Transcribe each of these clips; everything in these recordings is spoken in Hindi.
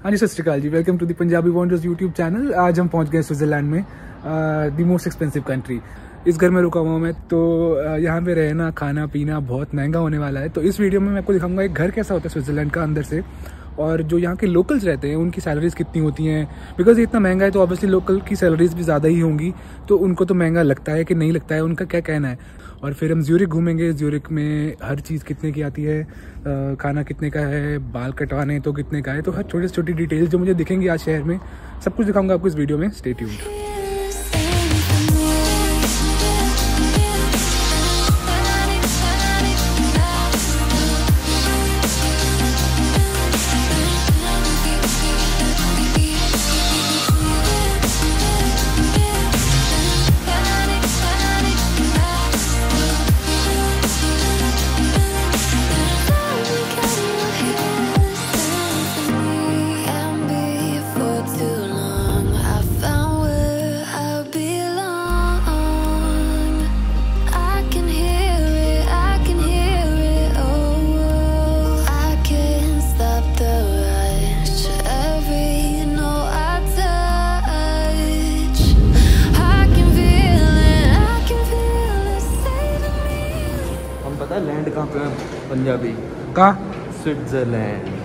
हाँ जी, सत श्रीकाल जी। Welcome to the Punjabi wonders YouTube channel आज हम पहुँच गए स्विट्जरलैंड में द मोस्ट एक्सपेंसिव कंट्री इस घर में रुका हुआ मैं तो यहाँ पे रहना, खाना, पीना बहुत महँगा होने वाला है। तो इस वीडियो में मैं आपको दिखाऊँगा एक घर कैसा होता है स्विट्जरलैंड का अंदर से, और जो यहाँ के लोकल्स रहते हैं, उनकी सैलरीज कितनी होती हैं। बिकॉज़ ये इतना महँगा है तो ऑब्वियसली लोकल की सैलरीज भी ज़्यादा ही होंगी तो उनको तो महँगा लगता है कि नहीं लगता है, उनका क्या कहना है? और फिर हम ज्यूरिक घूमेंगे, ज्यूरिक में हर चीज़ कितने की आती है खाना कितने का है, बाल कटवाने तो कितने का है तो हर छोटी छोटी डिटेल्स जो मुझे दिखेंगी आज शहर में, सब कुछ दिखाऊँगा आपको इस वीडियो में स्टे ट्यून्ड पंजाबी। कहाँ स्विट्जरलैंड।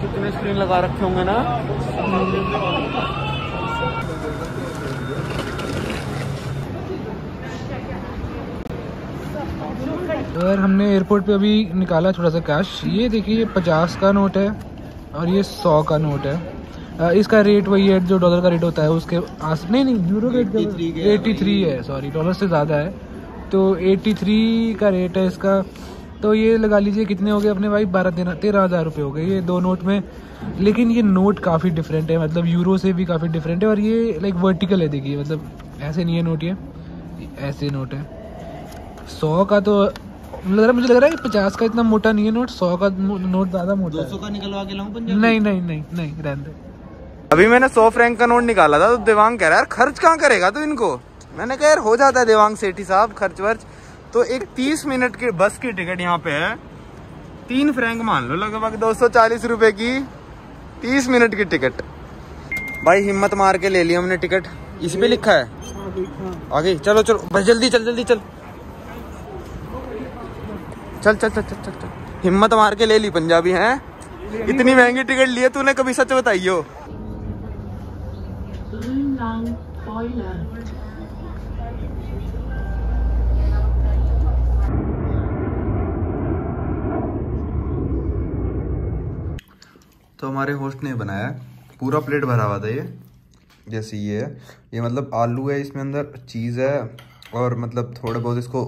कितने स्क्रीन लगा रखे होंगे ना? और हमने एयरपोर्ट पे अभी निकाला थोड़ा सा कैश ये देखिए ये पचास का नोट है और ये सौ का नोट है। इसका रेट वही है जो डॉलर का रेट होता है उसके आस नहीं नहीं यूरो रेट एट्टी थ्री है सॉरी डॉलर से ज़्यादा है। तो एट्टी थ्री का रेट है इसका। तो ये लगा लीजिए कितने हो गए अपने भाई? बारह तेरह तेरह हज़ार रुपये हो गए। ये दो नोट में लेकिन ये नोट काफ़ी डिफरेंट है मतलब यूरो से भी काफ़ी डिफरेंट है और ये लाइक वर्टिकल है देखिए मतलब ऐसे नहीं है नोट ये। ऐसे नोट है। सौ का तो लग रहा मुझे लग रहा है पचास का इतना मोटा नहीं है नोट सौ का नोट ज़्यादा मोटा दो सौ का निकलवा के लाऊं नहीं नहीं नहीं नहीं रहने अभी मैंने सौ फ्रैंक का नोट निकाला था तो देवांग कह रहा है खर्च कहाँ करेगा तो इनको? मैंने कहा, यार, हो जाता है देवांग सेठी साहब, खर्च वर्च। तो एक तीस मिनट की बस की टिकट यहाँ पे है। तीन फ्रैंक मान लो, लगभग दो सौ चालीस रुपए की तीस मिनट की टिकट। भाई, हिम्मत मार के ले ली हमने टिकट। इस पे लिखा है। आगे, चलो चलो बस जल्दी, चल जल्दी, चल। चल चल चल चल चल चल। हिम्मत मार के ले ली, पंजाबी हैं। इतनी महँगी टिकट लिए तूने कभी सच बताइयो तो हमारे होस्ट ने बनाया। पूरा प्लेट भरा हुआ था ये। जैसे ये है। ये मतलब आलू है इसमें अंदर चीज़ है और मतलब थोड़े बहुत इसको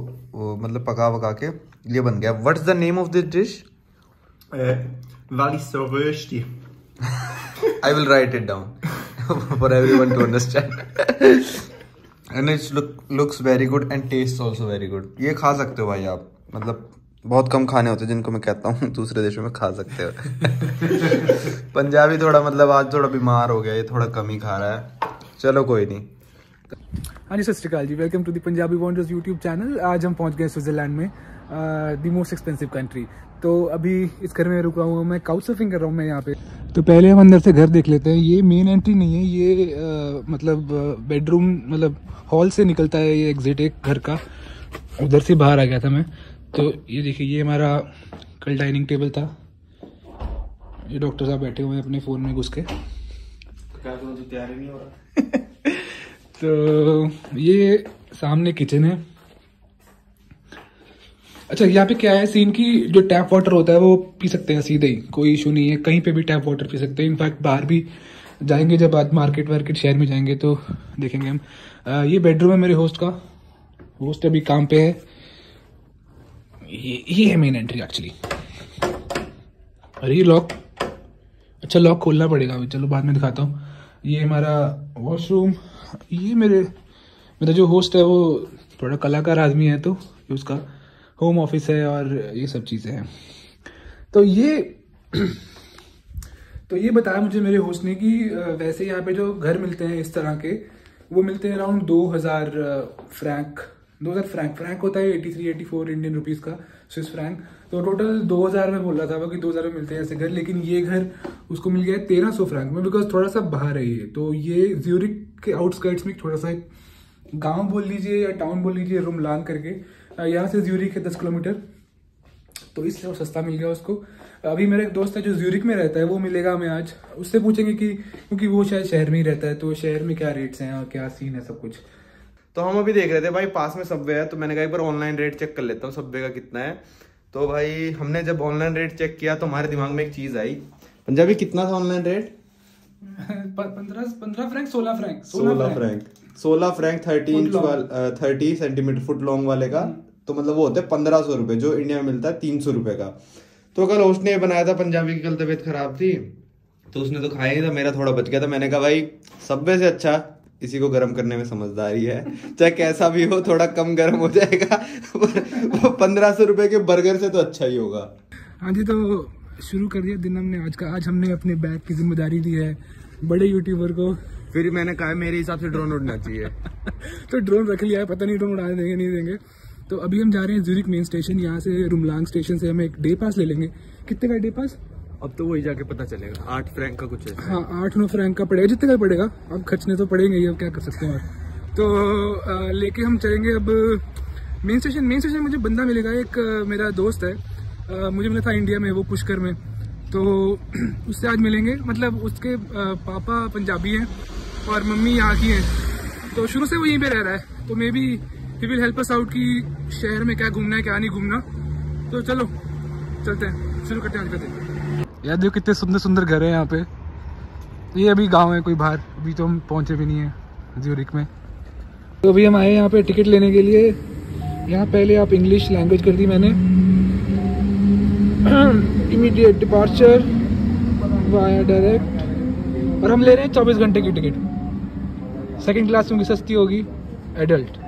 मतलब पका पका के ये बन गया। What's the name of this dish Rösti. I will write it down. for everyone to understand. and it look, looks very good and tastes also very good. ये खा सकते हो भाई आप। मतलब बहुत कम खाने होते हैं जिनको मैं कहता हूँ, दूसरे देशों में खा सकते हो। पंजाबी थोड़ा मतलब आज थोड़ा बीमार हो गया, ये थोड़ा कम ही खा रहा है। चलो कोई नहीं। हाँ जी, सत श्रीकाल जी। Welcome to the Punjabi wonders YouTube channel आज हम पहुँच गए स्विट्जरलैंड में। द मोस्ट एक्सपेंसिव कंट्री तो अभी इस घर में रुका हुआ मैं काउच सर्फिंग कर रहा हूँ मैं यहाँ पे। तो पहले हम अंदर से घर देख लेते हैं। ये मेन एंट्री नहीं है ये आ, मतलब बेडरूम मतलब हॉल से निकलता है ये एग्जिट एक घर का। उधर से बाहर आ गया था मैं। तो ये देखिए ये हमारा कल डाइनिंग टेबल था। ये डॉक्टर साहब बैठे हुए हैं अपने फ़ोन में घुस के। तो ये सामने किचन है। अच्छा यहाँ पे क्या है सीन की जो टैप वाटर होता है, वो पी सकते हैं सीधे ही, कोई इशू नहीं है, कहीं पे भी टैप वाटर पी सकते हैं। इनफैक्ट बाहर भी जाएँगे, जब आज मार्केट वार्केट शहर में जाएँगे तो देखेंगे हम। ये बेडरूम है मेरे होस्ट का। होस्ट अभी काम पे है। ये ये है मेन एंट्री एक्चुअली अरे लॉक अच्छा लॉक खोलना पड़ेगा अभी, चलो बाद में दिखाता हूँ। ये हमारा वॉशरूम ये मेरे, मेरा जो होस्ट है, वो थोड़ा कलाकार आदमी है तो उसका होम ऑफ़िस है और ये सब चीज़ें हैं। तो ये तो ये बताया मुझे मेरे होस्ट ने कि वैसे यहाँ पे जो घर मिलते हैं इस तरह के वो मिलते हैं अराउंड दो हज़ार फ्रैंक दो हज़ार फ्रैंक फ्रैंक होता है eighty three eighty four Indian rupees का स्विस फ्रैंक तो टोटल दो हज़ार में बोल रहा था वो कि दो हज़ार में मिलते हैं ऐसे घर लेकिन ये घर उसको मिल गया है तेरह सौ फ्रैंक में बिकॉज़ थोड़ा सा बाहर है ये। तो ये ज्यूरिक के आउटस्कर्ट्स में थोड़ा सा गाँव बोल लीजिए या टाउन बोल लीजिए रुमलान करके अ, यहाँ से ज्यूरिक है दस किलोमीटर। तो इसलिए वो सस्ता मिल गया उसको। अभी मेरा एक दोस्त है जो ज्यूरिक में रहता है वो मिलेगा हमें आज। उससे पूछेंगे कि क्योंकि वो शायद शहर में ही रहता है तो शहर में क्या रेट्स हैं और क्या सीन है सब कुछ। तो हम अभी देख रहे थे भाई पास में सबवे है तो मैंने कहा एक बार ऑनलाइन रेट चेक कर लेता हूँ सबवे का कितना है। तो भाई हमने जब ऑनलाइन रेट चेक किया तो हमारे दिमाग में एक चीज़ आई। पंजाबी कितना था ऑनलाइन रेट पंद्रह पंद्रह फ्रैंक सोलह फ्रैंक सोलह फ्रैंक सोलह franc thirty inch thirty centimetre foot long वाले का। तो मतलब वो होते हैं पंद्रह सौ रुपए जो इंडिया में मिलता है तीन सौ रुपए का। तो कल उसने बनाया था पंजाबी की कल तबीयत खराब थी तो उसने तो खाया ही था मेरा थोड़ा बच गया था। मैंने कहा भाई सब्बे से अच्छा इसी को गर्म करने में समझदारी है। चाहे कैसा भी हो थोड़ा कम गर्म हो जाएगा पर वो पंद्रह सौ रुपए के बर्गर से तो अच्छा ही होगा। हाँ जी तो शुरू कर दिया दिन हमने आज का आज हमने अपने बैग की ज़िम्मेदारी दी है बड़े यूट्यूबर को। फिर मैंने कहा मेरे हिसाब से ड्रोन उड़ना चाहिए। तो ड्रोन रख लिया है पता नहीं ड्रोन उड़ाने देंगे नहीं देंगे। तो अभी हम जा रहे हैं जूरिक मेन स्टेशन यहाँ से रुमलांग स्टेशन से हम एक डे पास ले लेंगे। कितने का डे पास अब तो वही जाके पता चलेगा आठ फ्रैंक का कुछ है हाँ आठ नौ फ्रैंक का पड़ेगा। जितने का पड़ेगा? अब खर्चने तो पड़ेंगे ही अब क्या कर सकते हैं तो लेके हम चलेंगे अब मेन स्टेशन मेन स्टेशन मुझे बंदा मिलेगा एक मेरा दोस्त है। मुझे मिला था इंडिया में वो पुष्कर में। तो उससे आज मिलेंगे। मतलब उसके पापा पंजाबी हैं और मम्मी यहाँ की हैं। तो शुरू से वो यहीं पे रह रहा है। तो maybe he will help us out कि शहर में क्या घूमना है, क्या नहीं घूमना। तो चलो, चलते हैं। शुरू करते हैं आज का दिन। यार देखो कितने सुंदर सुंदर घर है यहाँ पे? ये अभी गाँव है, कोई बाहर। अभी तो हम पहुँचे भी नहीं है ज्यूरिक में। तो अभी हम आए यहाँ पे टिकट लेने के लिए। यहाँ पहले आप इंग्लिश लैंग्वेज कर दी मैंने। इमीडिएट डिपार्चर वाया डायरेक्ट और हम ले रहे हैं चौबीस घंटे की टिकट। सेकंड क्लास भी सस्ती होगी एडल्ट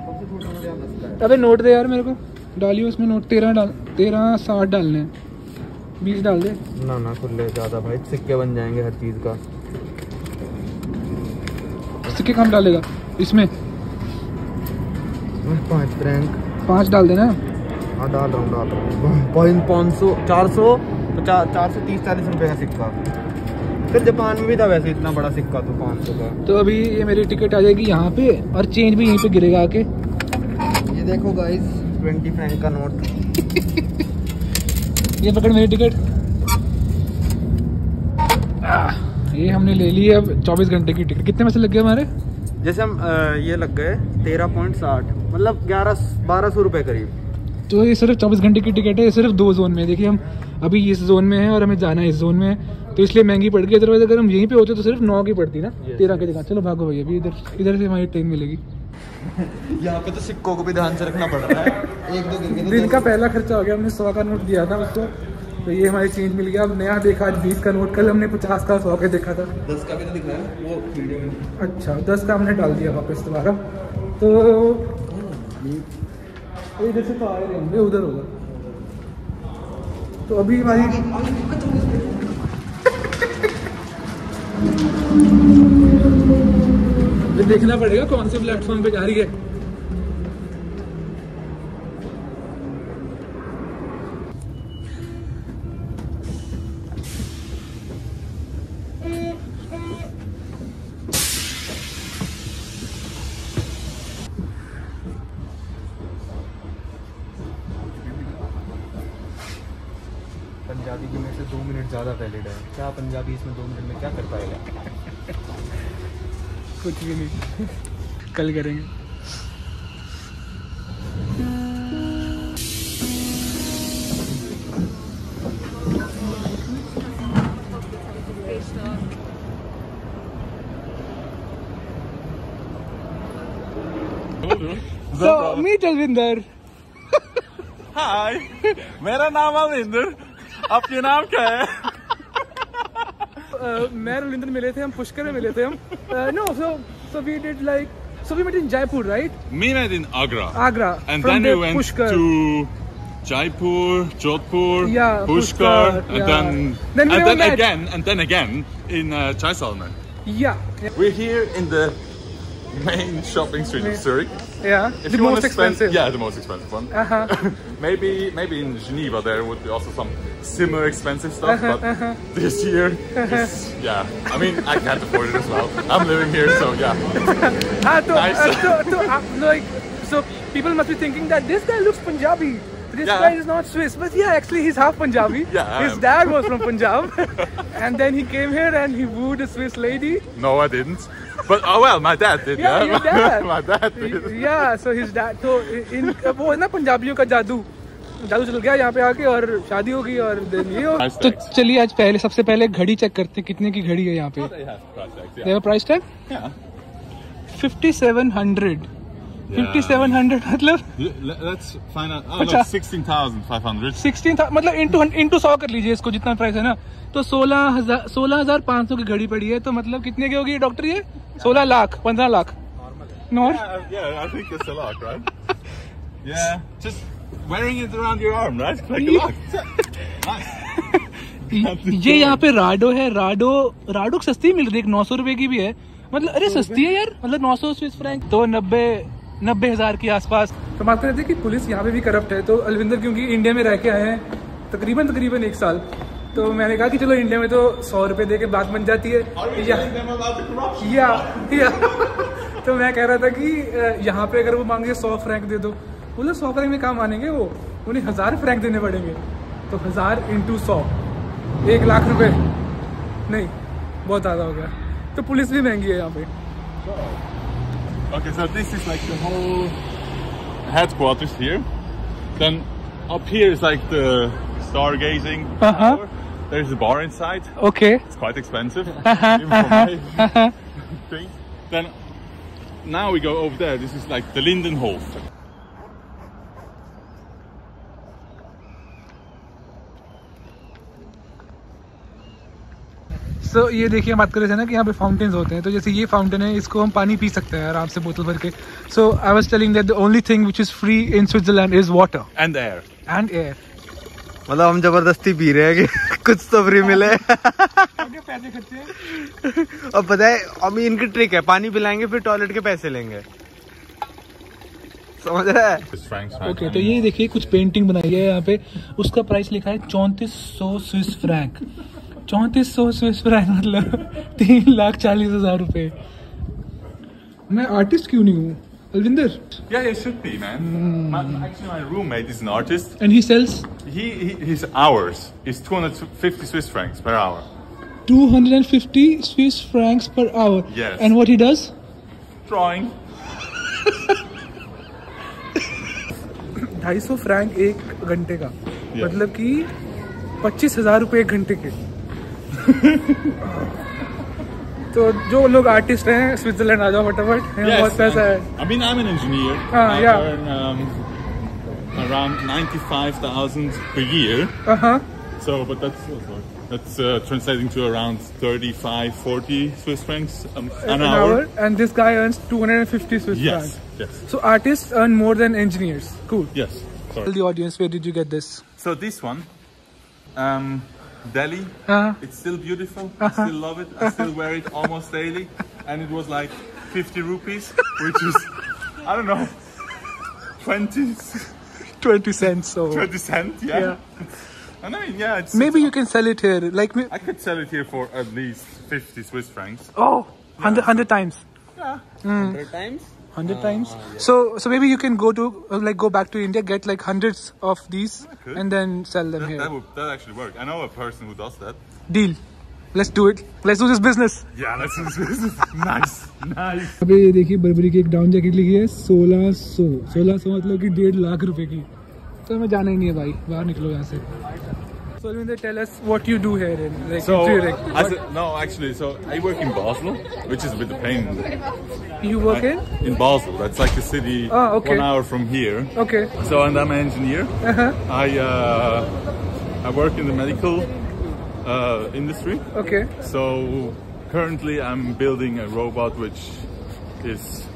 अबे नोट दे यार मेरे को। डालियो इसमें नोट। तेरह डाल तेरह साठ डालने हैं। बीस डाल दे। ना ना खुले ज़्यादा भाई। सिक्के बन जाएँगे हर चीज़ का। सिक्के कम डालेगा। इसमें। पाँच फ्रैंक पाँच डाल देना। हाँ डाल रहा हूँ डाल रहा हूँ। पॉइंट पाँच सौ चार सौ पचास चार सौ तीस चालीस रुपए का सिक्का। फिर जापान में भी था वैसे इतना बड़ा सिक्का तो पाँच सौ का। तो अभी ये मेरी टिकट आ जाएगी यहाँ पे और चेंज भी यहीं पे गिरेगा आके। देखो गाइस ट्वेंटी फ्रैंक का नोट। ये पकड़ मेरी टिकट। ये हमने ले ली है अब 24 घंटे की टिकट। कितने पैसे लग गए हमारे? जैसे हम ये लग गए तेरह पॉइंट साठ। मतलब ग्यारह बारह सौ रुपए करीब। तो ये सिर्फ़ 24 घंटे की टिकट है ये सिर्फ़ दो जोन में। देखिए हम अभी इस जोन में है और हमें जाना है इस जोन में। तो इसलिए महँगी पड़ गई अदरवाइज़ अगर हम यहीं पे होते तो सिर्फ़ नौ की पड़ती ना। तेरह की जगह। चलो भागो भैया अभी इधर इधर से हमारी ट्रेन मिलेगी। यहाँ पे तो सिक्कों को भी ध्यान से रखना पड़ रहा है। एक दो गिर दिन का पहला खर्चा हो गया हमने सौ का नोट दिया था उसको। तो ये हमारी चेंज मिल गया अब नया देखा आज बीस का नोट कल हमने पचास का सौ का देखा था। दस का भी तो दिख वो वीडियो में। अच्छा दस का हमने डाल दिया वापस दोबारा। तो इधर से तो आ रहे होंगे उधर होगा। तो अभी हमारी ये देखना पड़ेगा कौन से प्लेटफॉर्म पे जा रही है। पंजाबी की मेरे से दो मिनट ज़्यादा वैलिड है। क्या पंजाबी इसमें दो मिनट कुछ भी नहीं। कल करेंगे। So, meet Alvinder. हाय मेरा नाम अविंदर आपके नाम क्या है? मैं और रविंद्र मिले थे हम पुष्कर में मिले थे हम no so so we did like so we met in Jaipur right Me met in Agra. Agra And from then the we went Pushkar. to Jaipur, Jodhpur, Yeah, Pushkar, Pushkar, and yeah. then, Then we and never then met. again, and then again in uh, Jaisalmer. Yeah. yeah. We're here in the main shopping street of Zurich. Yeah, If the you most to spend, expensive. yeah, the most expensive one. Uh-huh. maybe maybe in Geneva there would be also some similar expensive stuff, Uh-huh, but this year is yeah. I mean, I can't afford it as well. I'm living here, so yeah. Ah, so, Nice. uh, so, so, uh, like, so people must be thinking that this guy looks Punjabi. This Yeah. guy is not Swiss, but yeah, actually he's half Punjabi. Yeah, His dad was from Punjab, and then he came here and he wooed a Swiss lady. No, I didn't. but oh well, my dad did. Yeah, that. your dad. my dad did. Yeah, so his dad. तो so in वो है ना पंजाबियों का जादू जादू चल गया यहाँ पे आके और शादी हो गई और तो चलिए आज पहले सबसे पहले घड़ी चेक करते हैं कितने की घड़ी है यहाँ पे price tag fifty seven hundred मतलब yeah. L- Let's find out. Oh, Acha. look, sixteen thousand five hundred. 16 था मतलब इंटू इंटू सौ कर लीजिए इसको जितना प्राइस है ना तो सोलह हज़ार सोलह हज़ार पाँच सौ की घड़ी पड़ी है तो मतलब कितने की होगी डॉक्टर ये सोलह लाख पंद्रह लाख. ये यहाँ पे राडो है राडो राडो सस्ती मिल रही है नौ सौ रुपए की भी है मतलब अरे सस्ती है यार मतलब नौ सौ स्विस फ्रैंक तो नब्बे नब्बे हज़ार के आसपास। तो बात कर रहे थे कि पुलिस यहाँ पे भी करप्ट है तो अलविंदर क्योंकि इंडिया में रह के आए हैं तकरीबन तकरीबन एक साल। तो मैंने कहा कि चलो इंडिया में तो सौ रुपए दे के बात बन जाती है। या. या, या तो मैं कह रहा था कि यहाँ पे अगर वो मांगे सौ फ्रैंक दे दो। बोले सौ फ्रैंक में कहाँ मानेंगे वो? उन्हें हज़ार फ्रैंक देने पड़ेंगे। तो हज़ार इंटू सौ। एक लाख रुपए। नहीं बहुत ज़्यादा हो गया। तो पुलिस भी महँगी है यहाँ पे। Okay, so this is like the whole headquarters here. Then up here is like the stargazing Uh-huh. tower. There's a bar inside. Okay. It's quite expensive, even for my thing. Then now we go over there. This is like the Lindenhof. सो ये देखिए हम बात कर रहे थे ना कि यहाँ पे फाउंटेन्स होते हैं तो जैसे ये फाउंटेन है इसको हम पानी पी सकते हैं आराम से बोतल भर के। So I was telling that the only thing which is free in Switzerland is water And air. And air मतलब हम ज़बरदस्ती पी रहे हैं कि कुछ तो फ्री मिले। पैसे खर्चे और पता है अभी इनकी ट्रिक है पानी पिलाएँगे फिर टॉयलेट के पैसे लेंगे। समझ रहा है? ओके तो ये देखिए कुछ पेंटिंग बनाई है यहाँ पे। उसका प्राइस लिखा है चौंतीस सौ स्विस फ्रैंक चौंतीस सौ स्विस फ्रैंक मतलब तीन लाख चालीस हज़ार रुपए मैं आर्टिस्ट क्यों नहीं हूँ Alvinder Yeah, it should be, man. Mm. My, actually, my roommate is an artist. And he sells He, he his hours is 250 Swiss francs per hour. 250 Swiss francs per hour. Yes. And what he does? Drawing. ढाई सौ फ्रैंक एक घंटे का Yeah. मतलब कि पच्चीस हज़ार रुपये एक घंटे के तो जो लोग आर्टिस्ट हैं स्विट्जरलैंड आ जाओ फटाफट यहाँ बहुत पैसा है um, I mean, I'm an engineer. Ah, I yeah. earn um, around 95,000 per year. हाँ So, but that's that's uh, translating to around 35, 40 Swiss francs um, an, an hour. hour and this guy earns 250 Swiss Yes, francs. yes, So artists earn more than engineers. Cool. yes. Sorry. Tell the audience where did you get this? So this one, um, Delhi. Uh, It's still beautiful. I still love it. I still wear it almost daily, and it was like 50 rupees, which is I don't know, 20, 20 cents. So 20 cent. Yeah. Yeah. And I mean, yeah, it's maybe you can sell it here. Like me- I could sell it here for at least 50 Swiss francs. oh, 100, 100 times. Hundred times 100 times so so maybe you can go to uh, like go back to india get like hundreds of these could. and then sell them That, here that would that actually work. I know a person who does that. deal let's do it let's do this business Yeah, that's his business. nice, nice. अबे ये देखिए बर्बरी की एक डाउन जैकेट लिखी है 1600 1600 मतलब कि डेढ़ लाख रुपए की तो हमें जाना ही नहीं है भाई बाहर निकलो यहाँ से So Alvinder, tell us what you do here in like So, in Zurich. I What- said, no, actually, so I work in Basel, which is a bit of pain. you work in? in Basel. That's like the city Ah, okay. one hour from here. Okay. So, and I'm an engineer. Uh-huh. I uh, I work in the medical uh, industry. Okay. So currently, I'm building a robot which is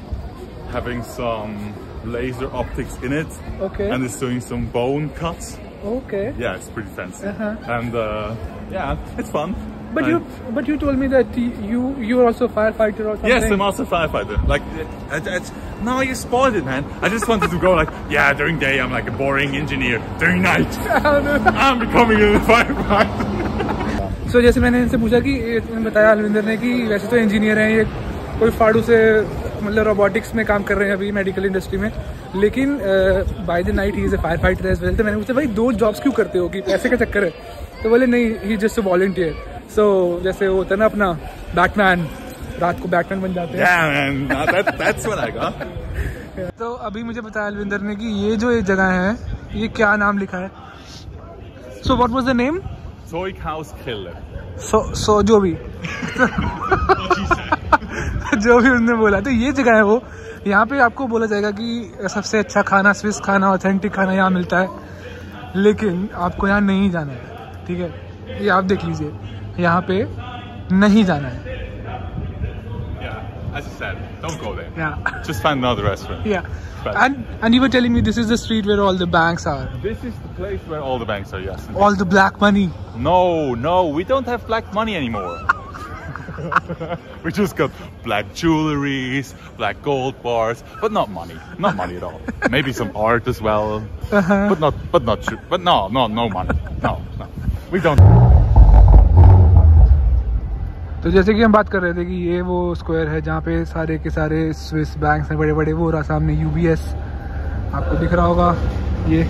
having some laser optics in it, Okay. and it's doing some bone cuts. Okay. Yeah, it's pretty fancy, Uh-huh. and uh, yeah, it's fun. But you, but you told me that y- you you are also a firefighter or something. Yes, I'm also a firefighter. Like, it, it's, no, you spoiled it, man. I just wanted to go like, yeah, during day I'm like a boring engineer. During night, I'm becoming a firefighter. सो जैसे मैंने इनसे पूछा कि ये इन्होंने बताया अलविंदर ने कि वैसे तो इंजीनियर हैं ये कोई फाड़ू से मतलब रोबोटिक्स में काम कर रहे हैं अभी मेडिकल इंडस्ट्री में। लेकिन by the night he is a fire fighter as well तो मैंने पूछा भाई दो जॉब्स क्यों करते हो कि पैसे का चक्कर है? तो बोले नहीं ही जस्ट वॉल्टियर सो जैसे वो होता है ना अपना बैटमैन रात को बैटमैन बन जाते हैं. तो अभी मुझे बताया अलविंदर ने कि ये जो ये जगह है ये क्या नाम लिखा है? So what was the name. So so जो भी उन्होंने बोला तो ये जगह है वो यहाँ पे आपको बोला जाएगा कि सबसे अच्छा खाना स्विस खाना ऑथेंटिक खाना यहाँ मिलता है लेकिन आपको यहाँ नहीं जाना है ठीक है ये आप देख लीजिए यहाँ पे नहीं जाना है Yeah, as I said, don't go there. या Just find another restaurant. या and and you were telling me this is the street where all the banks are This is the place where all the banks are, yes. All the black money No, no, we don't have black money anymore. We just got black jewelries, black gold bars, but not money. Not money at all. Maybe some art as well, uh -huh. but not, but not, but no, no, no money. No, no, we don't. तो जैसे कि हम बात कर रहे थे कि ये वो स्क्वायर है जहाँ पे सारे के सारे स्विस बैंक्स हैं बड़े बड़े वो रहा सामने यूबीएस आपको दिख रहा होगा ये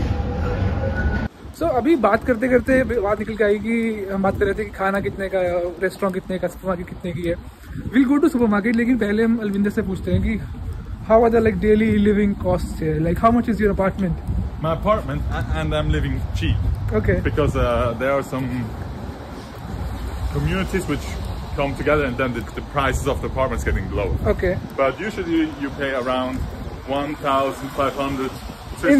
सो so, अभी बात करते करते बात निकल के आई कि हम बात कर रहे थे कि खाना कितने का है रेस्टोरेंट कितने का सुपर मार्केट कितने की है। Will go to super market लेकिन पहले हम अलविंदर से पूछते हैं कि how are the like daily living cost like how much is your apartment my apartment and I am living cheap okay because there are some communities which come together and then the prices of the apartments getting low 1500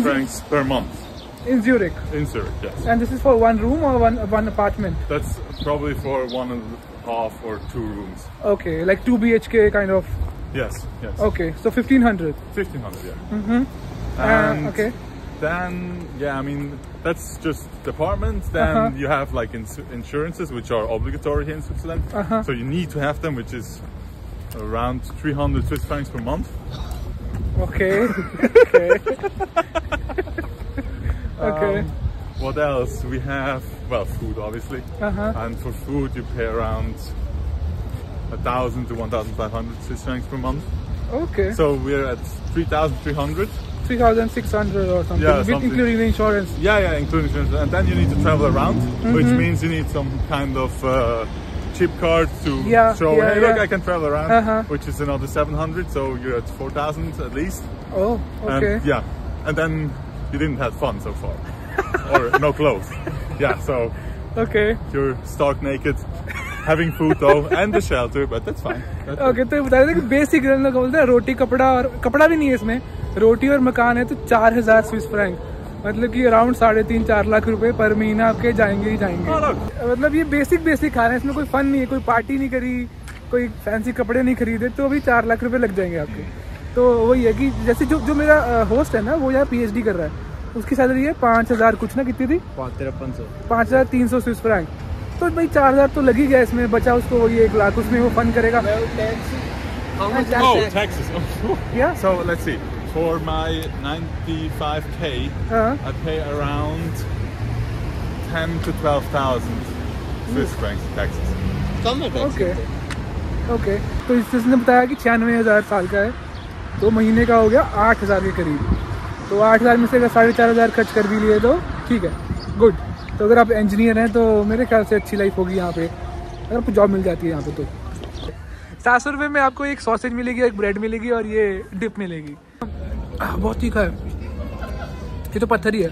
francs per month. In Zurich. In Zurich, yes. And this is for one room or one one apartment? That's probably for one and a half or two rooms. Okay, like two BHK kind of. Yes. Yes. Okay, so fifteen hundred. Fifteen hundred, yeah. Mm -hmm. And uh, okay. Then yeah, I mean that's just apartments. Then uh -huh. you have like ins insurances, which are obligatory here in Switzerland. Uh -huh. So you need to have them, which is around 300 Swiss francs per month. Okay. okay okay. Um, what else? We have well, food obviously, Uh-huh. and for food you pay around a thousand to one thousand five hundred Swiss francs per month. Okay. So we're at three thousand three hundred. 3,600 or something, Yeah, something. including the insurance. Yeah, yeah, including insurance, and then you need to travel around, which Mm-hmm. means you need some kind of uh, chip card to Yeah, show, yeah, hey, look. I can travel around, Uh-huh. which is another seven hundred. So you're at four thousand at least. Oh, okay. And, yeah, and then you didn't have fun so far, or no clothes. Yeah, so Okay. you're stark naked, having food though, and the shelter, but that's fine. That's Okay, तो बता रहे थे कि बेसिक लोग बोलते हैं रोटी कपड़ा और कपड़ा भी नहीं है इसमें। रोटी और मकान है तो चार हज़ार स्विस फ्रैंक। मतलब कि अराउंड साढ़े तीन चार लाख रुपए पर महीना आपके जाएँगे ही जाएँगे। Oh, मतलब ये बेसिक बेसिक खाना है इसमें कोई फन नहीं है कोई पार्टी नहीं करी कोई फैंसी कपड़े नहीं खरीदे तो अभी चार लाख रुपए लग जाएँगे आपके। तो वही है कि जैसे जो जो मेरा होस्ट है ना वो यहाँ पीएचडी कर रहा है। उसकी सैलरी है पाँच हज़ार कुछ ना कितनी थी? पाँच हज़ार तीन सौ स्विस फ्रैंक तो भाई चार हज़ार तो लग ही गया इसमें बचा उसको वही एक लाख उसमें वो फन करेगा। Oh, Yeah. So let's see. For my 95k, हाँ I pay around 10 to 12,000 Swiss francs taxes. Okay okay तो इस इसने बताया कि छियानवे हज़ार साल का है। तो महीने का हो गया आठ हज़ार के करीब। तो आठ हज़ार में से अगर साढ़े चार हज़ार खर्च कर भी लिए तो ठीक है। गुड तो अगर आप इंजीनियर हैं तो मेरे ख्याल से अच्छी लाइफ होगी यहाँ पे। अगर आपको जॉब मिल जाती है यहाँ पे तो। सात सौ रुपये में आपको एक सॉसेज मिलेगी, एक ब्रेड मिलेगी और ये डिप मिलेगी। बहुत तीखा है। ये तो पत्थर ही है?